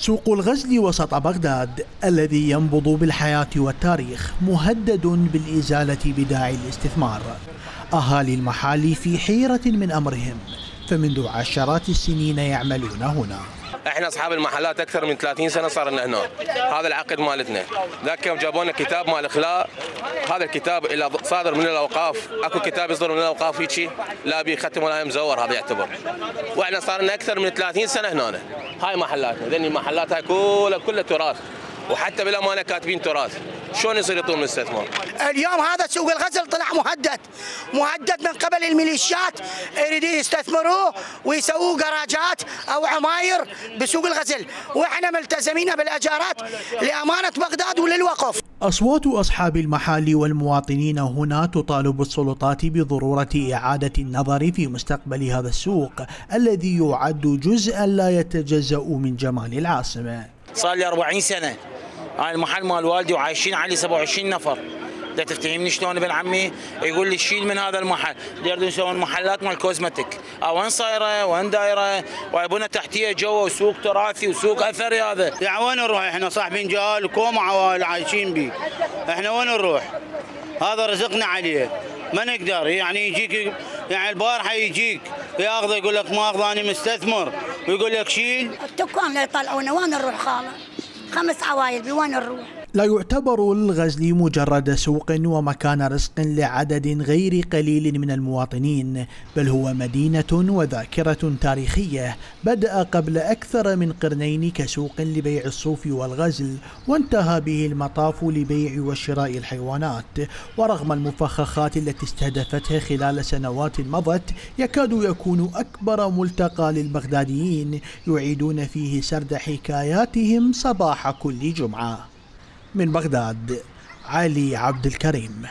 سوق الغزل وسط بغداد الذي ينبض بالحياة والتاريخ مهدد بالإزالة بداعي الاستثمار. أهالي المحال في حيرة من أمرهم فمنذ عشرات السنين يعملون هنا. إحنا اصحاب المحلات أكثر من 30 سنة صار لنا هنا. هذا العقد مالتنا. ذاك يوم جابوا لنا كتاب مال إخلاء. هذا الكتاب إلى صادر من الأوقاف. أكو كتاب يصدر من الأوقاف هيك لا بيختم ولا مزور هذا يعتبر. وإحنا صار لنا أكثر من 30 سنة هنا. هاي محلاتنا. ذني المحلات هاي كلها كلها تراث. وحتى بالامانه كاتبين تراث. شلون يصير يطول الاستثمار؟ اليوم هذا سوق الغزل طلع مهدد. مهدد من قبل الميليشيات. يريدون يستثمروا ويسووا جراجات أو عماير بسوق الغزل. وإحنا ملتزمين بالأجارات لأمانة بغداد وللوقف. أصوات أصحاب المحال والمواطنين هنا تطالب السلطات بضرورة إعادة النظر في مستقبل هذا السوق الذي يعد جزءا لا يتجزأ من جمال العاصمة. صار لي 40 سنة. هاي المحل مال والدي وعايشين عليه 27 نفر. دا تفتهمني شلون ابن عمي يقول لي شيل من هذا المحل؟ يريدون يسوون محلات مال cosmetic. وين صايرة؟ وين دايرة؟ ويبونه تحتية جوا وسوق تراثي وسوق أثري هذا. يعني وين نروح؟ إحنا صاحبين جهال وكوم عوائل عايشين بيه إحنا وين نروح؟ هذا رزقنا عليه. ما نقدر. يعني يجيك يعني البارحه يجيك ياخذه يقول لك ما أخذ أنا مستثمر. ويقول لك شيل. التكوان لا يطلعونا. وين نروح خالة؟ خمس عوائل بوين نروح لا يعتبر الغزل مجرد سوق ومكان رزق لعدد غير قليل من المواطنين بل هو مدينة وذاكرة تاريخية بدأ قبل أكثر من قرنين كسوق لبيع الصوف والغزل وانتهى به المطاف لبيع وشراء الحيوانات. ورغم المفخخات التي استهدفتها خلال سنوات مضت يكاد يكون أكبر ملتقى للبغداديين يعيدون فيه سرد حكاياتهم صباح كل جمعة. من بغداد علي عبد الكريم.